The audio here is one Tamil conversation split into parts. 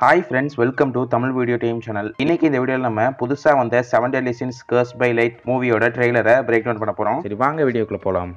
Hi friends welcome to Tamil video team channel இன்னைக்கு இந்த வீடியோவில் நம்ம புதுசாக வந்த seven deadly sins cursed by light மூவியோட ட்ரெய்லரை பிரேக் டவுன் பண்ண போகிறோம் சரி வாங்க வீடியோக்குள்ள போகலாம்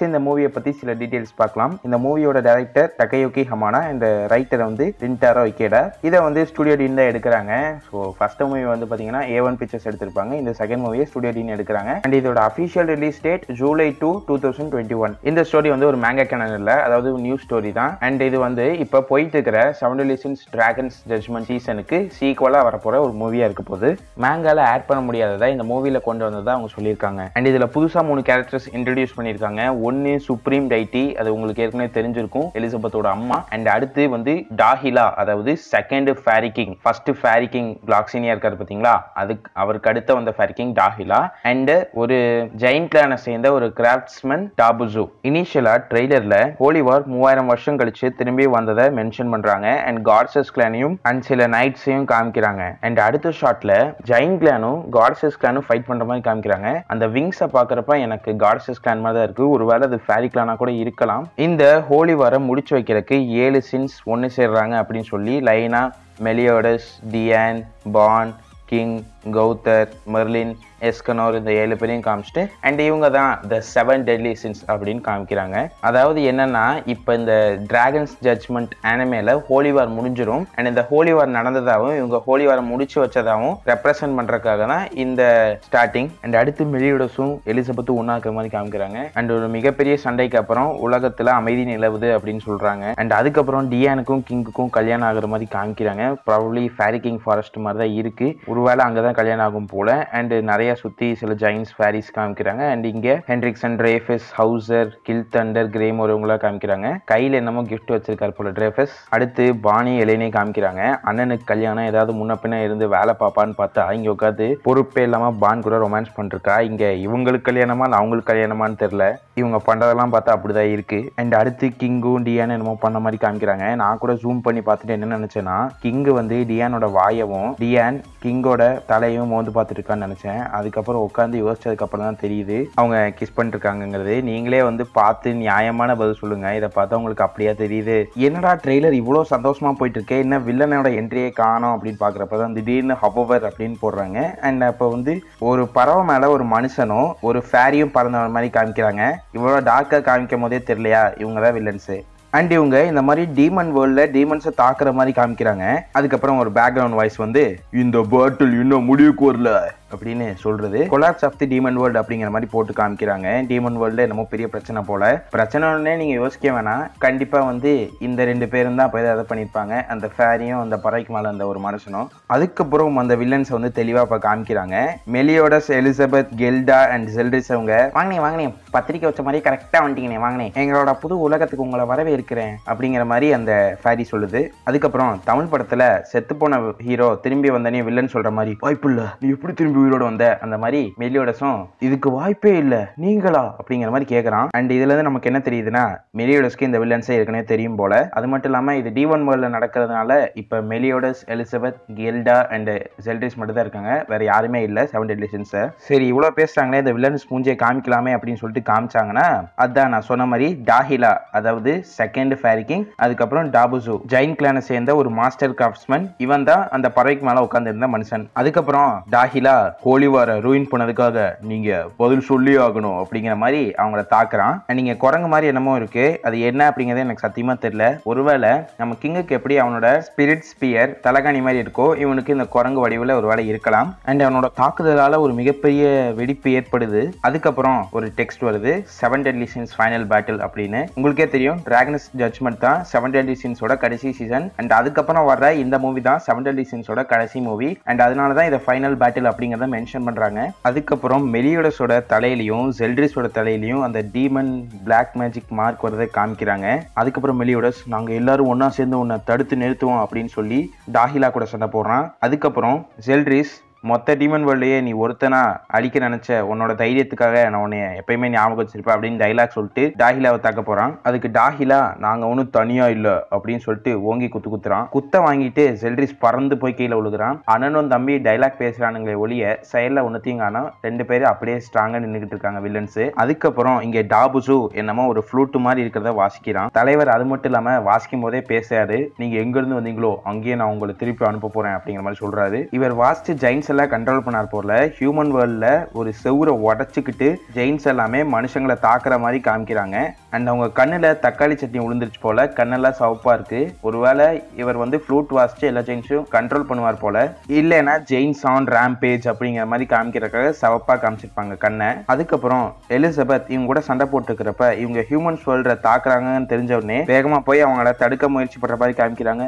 ஃபஸ்ட்டு இந்த மூவியை பற்றி சில டீட்டெயில்ஸ் பார்க்கலாம். இந்த மூவியோட டைரக்டர் டகையோகி ஹமானா இந்த ரைட்டர் வந்து ரின்டாரோ இக்கேடா இதை வந்து ஸ்டுடியோ டீன் தான் எடுக்கிறாங்க. ஸோ ஃபர்ஸ்ட் மூவி வந்து பார்த்தீங்கன்னா ஏ ஒன் பிக்சர்ஸ் எடுத்திருப்பாங்க. இந்த செகண்ட் மூவியை ஸ்டுடியோ டீன் எடுக்கிறாங்க. அண்ட் இதோட official release date July two two thousand twenty one இந்த ஸ்டோரி வந்து ஒரு மேங்கா கேனல் இல்லை. அதாவது நியூ ஸ்டோரி தான். அண்ட் இது வந்து இப்போ போயிட்டு இருக்கிற செவன் லீசன்ஸ் டிராகன்ஸ் ஜட்மெண்ட் சீசனுக்கு சீக்வலாக வரப்போகிற ஒரு மூவியாக இருக்க போது மேங்கால ஆட் பண்ண முடியாததை இந்த மூவியில் கொண்டு வந்ததா அவங்க சொல்லியிருக்காங்க. அண்ட் இதில் புதுசாக மூணு கேரக்டர்ஸ் இன்ட்ரடியூஸ் பண்ணியிருக்காங்க. ஒன்னு சுப்ரீம் டைட்டி அது உங்களுக்கு ஏற்கனவே தெரிஞ்சிருக்கும் எலிசபெத்தோட அம்மா. அண்ட் அடுத்து வந்து டாஹிலா அதாவது second fairy king first fairy king Gloxinia இருக்காரு பாத்தீங்களா? அதுக்கு அவருக்கு அடுத்த வந்த ஃபேரி கிங் டாஹிலா அண்ட் ஒரு ஜெயின் கிளானை சேர்ந்த ஒரு கிராஃப்ட்ஸ்மேன் டாபுசு இனிஷியலா ட்ரெய்லர்ல ஹோலி வார் மூவாயிரம் வருஷம் கழிச்சு திரும்பி வந்ததை மென்ஷன் பண்றாங்க. அண்ட் காட்ஸஸ் கிளானையும் அண்ட் சில நைட்ஸையும் காமிக்கிறாங்க. அண்ட் அடுத்த ஷாட்ல ஜெயின் கிளானும் காட்ஸஸ் கிளானும் ஃபைட் பண்ற மாதிரி காமிக்கிறாங்க. அந்த விங்ஸை பாக்குறப்ப எனக்கு காட்ஸஸ் கிளான் மாதிரி தான் இருக்கு. ஒருவேளை அது ஃபேரி கூட இருக்கலாம். இந்த ஹோலி வாரம் முடிச்சு வைக்கிறதுக்கு ஏழு சின்ஸ் ஒன்று சேர்றாங்க அப்படின்னு சொல்லி லைனா Meliodas Diane Ban King Gowther Merlin Escanor இந்த ஏழு பேரையும் காமிச்சிட்டு அண்ட் இவங்க தான் த செவன் டெட்லி சின்ஸ் அப்படின்னு காமிக்கிறாங்க. அதாவது என்னன்னா இப்போ இந்த டிராகன்ஸ் ஜட்ஜ்மெண்ட் ஆனிமேல ஹோலி வார் முடிஞ்சிடும் அண்ட் இந்த ஹோலி வார் நடந்ததாகவும் இவங்க ஹோலி வாரம் முடிச்சு வச்சதாகவும் ரெப்ரசன்ட் பண்றதுக்காக தான் இந்த ஸ்டார்டிங் அண்ட் அடுத்து மெலியோடஸும் எலிசபெத்தும் ஒன்னாக்குற மாதிரி காமிக்கிறாங்க. அண்ட் ஒரு மிகப்பெரிய சண்டைக்கு அப்புறம் உலகத்துல அமைதி நிலவுது அப்படின்னு சொல்றாங்க. அண்ட் அதுக்கப்புறம் டியானுக்கும் கிங்குக்கும் கல்யாணம் ஆகுற மாதிரி காமிக்கிறாங்க. ப்ராபப்ளி ஃபேரி கிங் ஃபாரஸ்ட் மாதிரி தான் இருக்கு. ஒருவேளை அங்கதான் கல்யாணம் ஆகும் போல. அண்ட் நிறைய சுத்தி சில ஜெயின்ஸ் ஃபேரிஸ் காமிக்கிறாங்க. அண்ட் இங்க Henriksen Dreyfus Hauser Gil Thunder Graymore ஒருவங்களா காமிக்கிறாங்க. கையில என்னமோ கிஃப்ட் வச்சிருக்காரு போல ட்ரேஃபஸ் அடுத்து பாணி எலைனே காமிக்கிறாங்க. அண்ணனுக்கு கல்யாணம் ஏதாவது முன்ன பின்ன இருந்து வேலை பார்ப்பான்னு பார்த்தா இங்க உட்காந்து பொறுப்பே இல்லாம பான் கூட ரொமான்ஸ் பண்ணிருக்கா இங்க இவங்களுக்கு கல்யாணமா இல்லை அவங்களுக்கு கல்யாணமான்னு தெரியல. இவங்க பண்றதெல்லாம் பார்த்தா அப்படிதான் இருக்கு. அண்ட் அடுத்து கிங்கும் டியான் என்னமோ பண்ண மாதிரி காமிக்கிறாங்க. நான் கூட ஜூம் பண்ணி பார்த்துட்டு என்ன நினைச்சேன்னா கிங்கு வந்து டியானோட வாயவும் டியான் கிங்கோட தலையும் மோந்து பார்த்துட்டு இருக்கான்னு நினைச்சேன். அதுக்கப்புறம் உட்காந்து யோசிச்சதுக்கப்புறம் தான் தெரியுது. அவங்க கிஸ் பண்ணிட்டுருக்காங்கங்கிறது நீங்களே வந்து பார்த்து நியாயமான பதில் சொல்லுங்கள் இதை பார்த்தா உங்களுக்கு அப்படியா தெரியுது. என்னடா ட்ரெய்லர் இவ்வளோ சந்தோஷமாக போயிட்டு இருக்கே என்ன வில்லனோட என்ட்ரியே காணோம் அப்படின்னு பார்க்குறப்ப தான் திடீர்னு ஹபவர் அப்படின்னு போடுறாங்க. அண்ட் அப்போ வந்து ஒரு பறவை மேலே ஒரு மனுஷனும் ஒரு ஃபேரியும் பறந்த மாதிரி காமிக்கிறாங்க. இவ்வளோ டார்க்காக காமிக்கும் போதே தெரியலையா? இவங்க தான் வில்லன்ஸு அண்ட் இவங்க இந்த மாதிரி டீமன் வேர்ல்டில் டீமன்ஸை தாக்குற மாதிரி காமிக்கிறாங்க. அதுக்கப்புறம் ஒரு பேக்ரவுண்ட் வாய்ஸ் வந்து இந்த பேட்டில் இன்னும் முடிவுக்கு வரல. அப்படின்னு சொல்றது. Collapse of the demon world அப்படிங்கிற மாதிரி போட்டு காமிக்கிறாங்க. டீமன் வேர்ல்டு என்னமோ பெரிய பிரச்சனை போல. பிரச்சனைன்னே நீங்க யோசிக்க வேணாம். கண்டிப்பா வந்து இந்த ரெண்டு பேரும் தான் போய் அதை பண்ணியிருப்பாங்க. அந்த ஃபேரியும் அந்த பறவைக்கு மேல அந்த ஒரு மனுஷனும். அதுக்கப்புறம் அந்த வில்லன்ஸை வந்து தெளிவா இப்போ காமிக்கிறாங்க. மெலியோடஸ் எலிசபெத் கெல்டா அண்ட் செல்ரிஸ் அவங்க வாங்கினே வாங்கினேன் பத்திரிக்கை வச்ச மாதிரி கரெக்டா வந்துட்டீங்கண்ணே வாங்கினேன் எங்களோட புது உலகத்துக்கு உங்களை வரவே இருக்கிறேன் அப்படிங்கிற மாதிரி அந்த ஃபேரி சொல்லுது. அதுக்கப்புறம் தமிழ் படத்துல செத்து போன ஹீரோ திரும்பி வந்தனே வில்லன் சொல்ற மாதிரி வாய்ப்பு இல்ல நீ எப்படி திரும்பி உயிரோட வந்த அந்த மாதிரி மெலியோடஸும் இதுக்கு வாய்ப்பே இல்லை நீங்களா? அப்படிங்கிற மாதிரி கேட்குறான் அண்ட் இதுல இருந்து நமக்கு என்ன தெரியுதுன்னா மெலியோடஸ்க்கு இந்த வில்லன்ஸே ஏற்கனவே தெரியும் போல. அது மட்டும் இல்லாமல் இது டி ஒன் வேர்ல்டில் நடக்கிறதுனால இப்போ மெலியோடஸ் எலிசபெத் கெல்டா அண்ட் செல்ட்ரிஸ் மட்டும் தான் இருக்காங்க. வேற யாருமே இல்லை செவன் டெலிஷன்ஸை சரி இவ்வளோ பேசுகிறாங்களே இந்த வில்லன்ஸ் மூஞ்சியை காமிக்கலாமே அப்படின்னு சொல்லிட்டு காமிச்சாங்கன்னா அதான் நான் சொன்ன மாதிரி டாஹிலா அதாவது செகண்ட் ஃபேரிக்கிங் அதுக்கப்புறம் டாபுசு ஜெயின் கிளானை சேர்ந்த ஒரு மாஸ்டர் கிராஃப்ட்ஸ்மேன் இவன் தான் அந்த பறவைக்கு மேலே உட்காந்துருந்த மனுஷன். அதுக்கப்புறம் டாஹிலா ஹோலிவார ரூயின் பண்ணதுக்காக நீங்க பதில் சொல்லி ஆகணும் அப்படிங்கிற மாதிரி அவங்கள தாக்குறான். And நீங்க குரங்கு மாதிரி என்னமோ இருக்கு. அது என்ன அப்படிங்கறது எனக்கு சத்தியமா தெரியல. ஒருவேளை நம்ம கிங்குக்கு எப்படி அவனோட ஸ்பிரிட் ஸ்பியர் தலகாணி மாதிரி இருக்கோ இவனுக்கு இந்த குரங்கு வடிவில் ஒரு வேலை இருக்கலாம். அண்ட் அவனோட தாக்குதலால ஒரு மிகப்பெரிய வெடிப்பு ஏற்படுது. அதுக்கப்புறம் ஒரு டெக்ஸ்ட் வருது seven deadly sins final battle அப்படின்னு. உங்களுக்கே தெரியும் டிராகனஸ் ஜட்மெண்ட் தான் செவன் டெட்லி சீன்ஸோட கடைசி சீசன் அண்ட் அதுக்கப்புறம் வர்ற இந்த மூவி தான் செவன் டெட்லி சீன்ஸோட கடைசி மூவி அண்ட் அதனால தான் இதை ஃபைனல் பேட்டில் அப்படிங்கிறத மென்ஷன் பண்ணுறாங்க அதுக்கப்புறம் மெலியோடஸோட தலையிலையும் ஜெல்ட்ரிஸோட தலையிலையும் அந்த டீமன் பிளாக் மேஜிக் மார்க் வரதை காமிக்கிறாங்க. அதுக்கப்புறம் மெலியோடஸ் நாங்கள் எல்லாரும் ஒன்றா சேர்ந்து உன்னை தடுத்து நிறுத்துவோம் அப்படின்னு சொல்லி டாஹிலா கூட சண்டை போடுறான். அதுக்கப்புறம் ஜெல்ட்ரிஸ் மொத்த டீமன் வேர்ல்டையே நீ ஒருத்தனா அழிக்க நினைச்ச உன்னோட தைரியத்துக்காக நான் உன்னை எப்பயுமே ஞாபகம் வச்சிருப்பேன் அப்படின்னு டைலாக் சொல்லிட்டு டாஹிலாவை தாக்க போறான். அதுக்கு டாஹிலா நாங்க ஒன்றும் தனியா இல்ல அப்படின்னு சொல்லிட்டு ஓங்கி குத்து குத்துறான். குத்த வாங்கிட்டு செல்ரிஸ் பறந்து போய் கீழே விழுகிறான். அண்ணனும் தம்பி டைலாக் பேசுறானுங்களே ஒழிய செயலில் ஒன்றுத்தையும் காணும். ரெண்டு பேரும் அப்படியே ஸ்ட்ராங்கா நின்றுகிட்டு இருக்காங்க வில்லன்ஸ் அதுக்கப்புறம் இங்க டாபுசு என்னமோ ஒரு ஃப்ளூட்டு மாதிரி இருக்கிறத வாசிக்கிறான். தலைவர் அது மட்டும் இல்லாம வாசிக்கும் போதே பேசாரு நீங்க எங்க இருந்து வந்தீங்களோ அங்கேயே நான் உங்களை திருப்பி அனுப்ப போறேன் அப்படிங்கிற மாதிரி சொல்றாரு. இவர் வாசிச்சு ஜெயின்ஸ் எல்லாம் கண்ட்ரோல் பண்ணார் போல ஹியூமன் வேர்ல்டில் ஒரு செவுரை உடச்சிக்கிட்டு ஜெயின்ஸ் எல்லாமே மனுஷங்களை தாக்குற மாதிரி காமிக்கிறாங்க. அண்ட் அவங்க கண்ணுல தக்காளி சட்னி விழுந்துருச்சு போல கண்ணெல்லாம் சவப்பாக இருக்கு. ஒருவேளை இவர் வந்து ஃப்ளூட் வாசிச்சு எல்லா ஜெயின்ஸும் கண்ட்ரோல் பண்ணுவார் போல. இல்லைன்னா ஜெயின்ஸ் ஆன் ரேம்பேஜ் அப்படிங்கிற மாதிரி காமிக்கிறக்காக சவப்பாக காமிச்சிருப்பாங்க கண்ணை. அதுக்கப்புறம் எலிசபெத் இவங்க கூட சண்டை போட்டுக்கிறப்ப இவங்க ஹியூமன்ஸ் வேர்ல்டை தாக்குறாங்கன்னு தெரிஞ்ச உடனே வேகமாக போய் அவங்கள தடுக்க முயற்சி பண்ற மாதிரி காமிக்கிறாங்க.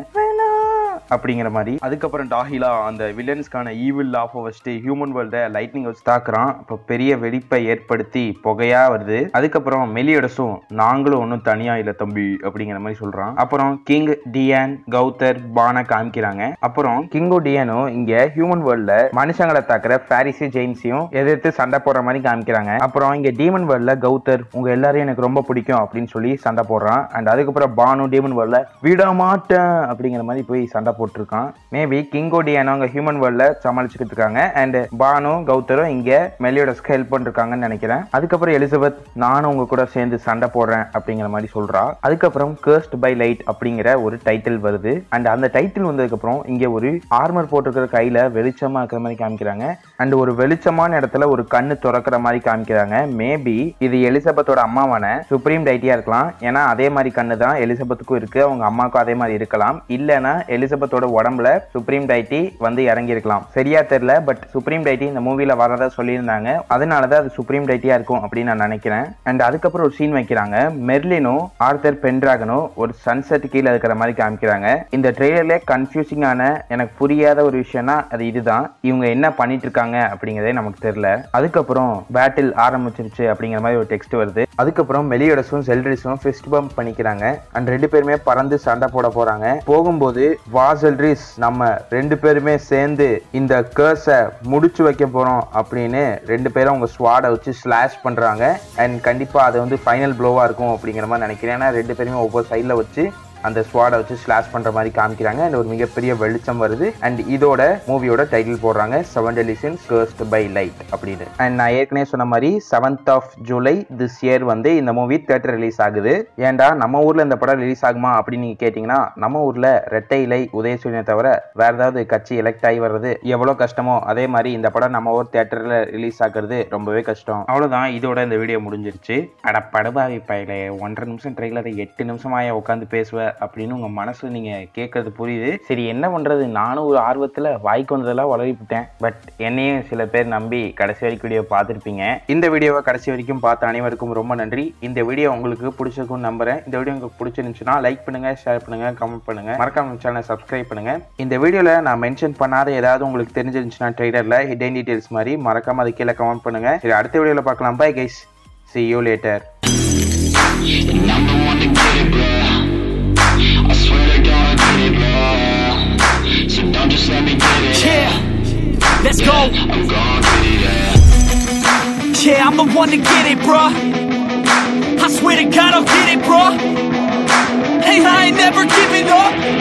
அப்படிங்கிற மாதிரி. அதுக்கப்புறம் டாஹிலா அந்த வில்லன்ஸ்க்கான ஈவில் ஆஃப் வச்சுட்டு ஹியூமன் வேர்ல்ட லைட்னிங் வச்சு தாக்குறான். இப்போ பெரிய வெடிப்பை ஏற்படுத்தி புகையா வருது. அதுக்கப்புறம் மெலியடஸும் நாங்களும் ஒன்றும் தனியா இல்லை தம்பி அப்படிங்கிற மாதிரி சொல்றான். அப்புறம் கிங் டியான் கௌதர் பானை காமிக்கிறாங்க. அப்புறம் கிங்கோ டியானும் இங்க ஹியூமன் வேர்ல்ட்ல மனுஷங்களை தாக்குற பாரிஸு ஜெயின்ஸையும் எதிர்த்து சண்டை போடுற மாதிரி காமிக்கிறாங்க. அப்புறம் இங்க டீமன் வேர்ல்ட்ல கௌதர் உங்க எல்லாரையும் எனக்கு ரொம்ப பிடிக்கும் அப்படின்னு சொல்லி சண்டை போடுறான். அண்ட் அதுக்கப்புறம் பானு டீமன் வேர்ல்ட்ல விட மாட்டேன் அப்படிங்கிற மாதிரி போய் சண்டை போட்டிருக்கான். மேபி கிங்கோ டியானோ ஹியூமன் வேர்ல்டில் சமாளிச்சுக்கிட்டு இருக்காங்க. அண்ட் பானு கௌதரும் இங்க மெலியோடஸ்க்கு ஹெல்ப் பண்ணிருக்காங்கன்னு நினைக்கிறேன். அதுக்கப்புறம் எலிசபெத் நானும் உங்க கூட சேர்ந்து சண்டை போடுறேன் அப்படிங்கிற மாதிரி சொல்றா. அதுக்கப்புறம் கர்ஸ்ட் பை லைட் அப்படிங்கிற ஒரு டைட்டில் வருது. அண்ட் அந்த டைட்டில் வந்ததுக்கு அப்புறம் இங்க ஒரு ஆர்மர் போட்டிருக்கிற கையில் வெளிச்சமா இருக்கிற மாதிரி காமிக்கிறாங்க. அண்ட் ஒரு வெளிச்சமான இடத்துல ஒரு கண்ணு திறக்கிற மாதிரி காமிக்கிறாங்க. மேபி இது எலிசபெத்தோட அம்மாவான சுப்ரீம் டைட்டியா இருக்கலாம். ஏன்னா அதே மாதிரி கண்ணு தான் எலிசபெத்துக்கும் இருக்கு. அவங்க அம்மாவுக்கும் அதே மாதிரி இருக்கலாம். இல்லைன்னா எலிசபெத்தோட உடம்புல சுப்ரீம் டைட்டி வந்து இறங்கியிருக்கலாம். சரியா தெரியல பட் சுப்ரீம் டைட்டி இந்த மூவியில் வரதா சொல்லியிருந்தாங்க. அதனால தான் அது சுப்ரீம் டைட்டியா இருக்கும் அப்படின்னு நான் நினைக்கிறேன். அண்ட் அதுக்கப்புறம் ஒரு சீன் வைக்கிறாங்க. மெர்லினும் ஆர்த்தர் பென்ட்ராகனும் ஒரு சன்செட் கீழே இருக்கிற மாதிரி காமிக்கிறாங்க. இந்த ட்ரெய்லர்ல கன்ஃபியூசிங்கான எனக்கு புரியாத ஒரு விஷயம்னா அது இதுதான். இவங்க என்ன பண்ணிட்டு இருக்காங்க அப்படிங்கிறதே நமக்கு தெரியல. அதுக்கப்புறம் பேட்டில் ஆரம்பிச்சிருச்சு அப்படிங்கிற மாதிரி ஒரு டெக்ஸ்ட் வருது. அதுக்கப்புறம் மெலியோடஸும் செல்ரிஸும் ஃபிஸ்ட் பம்ப் பண்ணிக்கிறாங்க. அண்ட் ரெண்டு பேருமே பறந்து சண்டை போட போறாங்க. போகும்போது வா செல்ட்ரிஸ் நம்ம ரெண்டு பேருமே சேர்ந்து இந்த கேர்ஸை முடிச்சு வைக்க போகிறோம் அப்படின்னு ரெண்டு பேரும் அவங்க ஸ்வாடை வச்சு ஸ்லாஷ் பண்ணுறாங்க அண்ட் கண்டிப்பாக அது வந்து ஃபைனல் ப்ளோவாக இருக்கும் அப்படிங்கிற மாதிரி நினைக்கிறேன். ஏன்னா ரெண்டு பேருமே ஒவ்வொரு சைடில் வச்சு அந்த ஸ்வாடை வச்சு ஸ்லாஷ் பண்ணுற மாதிரி காமிக்கிறாங்க. அண்ட் ஒரு மிகப்பெரிய வெளிச்சம் வருது. அண்ட் இதோட மூவியோட டைட்டில் போடுறாங்க seven deadly sins cursed by light அப்படின்னு. அண்ட் நான் ஏற்கனவே சொன்ன மாதிரி seventh of July this year வந்து இந்த மூவி தேட்டர் ரிலீஸ் ஆகுது. ஏன்டா நம்ம ஊரில் இந்த படம் ரிலீஸ் ஆகுமா அப்படின்னு நீங்கள் கேட்டிங்கன்னா நம்ம ஊரில் ரெட்டை இலை உதயசூரியனை தவிர வேற ஏதாவது கட்சி எலெக்ட் ஆகி வர்றது எவ்வளோ கஷ்டமோ அதே மாதிரி இந்த படம் நம்ம ஊர் தேட்டரில் ரிலீஸ் ஆகிறது ரொம்பவே கஷ்டம். அவ்வளோதான் இதோட இந்த வீடியோ முடிஞ்சிருச்சு. அட படுபாவி பயில ஒன்றரை நிமிஷம் ட்ரெயிலரை எட்டு நிமிஷமாக உட்காந்து பேசுவேன் அப்படின்னு உங்கள் மனசு நீங்கள் கேட்குறது புரியுது. சரி என்ன பண்ணுறது நானும் ஒரு ஆர்வத்தில் வாய்க்கு வந்ததெல்லாம் வளரிவிட்டேன். பட் என்னையும் சில பேர் நம்பி கடைசி வரைக்கும் வீடியோ பார்த்துருப்பீங்க. இந்த வீடியோவை கடைசி வரைக்கும் பார்த்த அனைவருக்கும் ரொம்ப நன்றி. இந்த வீடியோ உங்களுக்கு பிடிச்சிருக்கும்னு நம்புகிறேன் இந்த வீடியோ உங்களுக்கு பிடிச்சிருந்துச்சுன்னா லைக் பண்ணுங்கள் ஷேர் பண்ணுங்கள் கமெண்ட் பண்ணுங்கள் மறக்காம சேனலை சப்ஸ்கிரைப் பண்ணுங்க. இந்த வீடியோவில் நான் மென்ஷன் பண்ணாத ஏதாவது உங்களுக்கு தெரிஞ்சிருந்துச்சுன்னா ட்ரெய்லர்ல ஹிடன் டீடைல்ஸ் மாதிரி மறக்காம அது கீழே கமெண்ட் பண்ணுங்கள் சரி அடுத்த வீடியோவில் பார்க்கலாம். Bye guys see you later. Number one to get it, bro. I'm the one to get it, bruh. I swear to God, I'll get it, bruh. Hey, I ain't never giving up.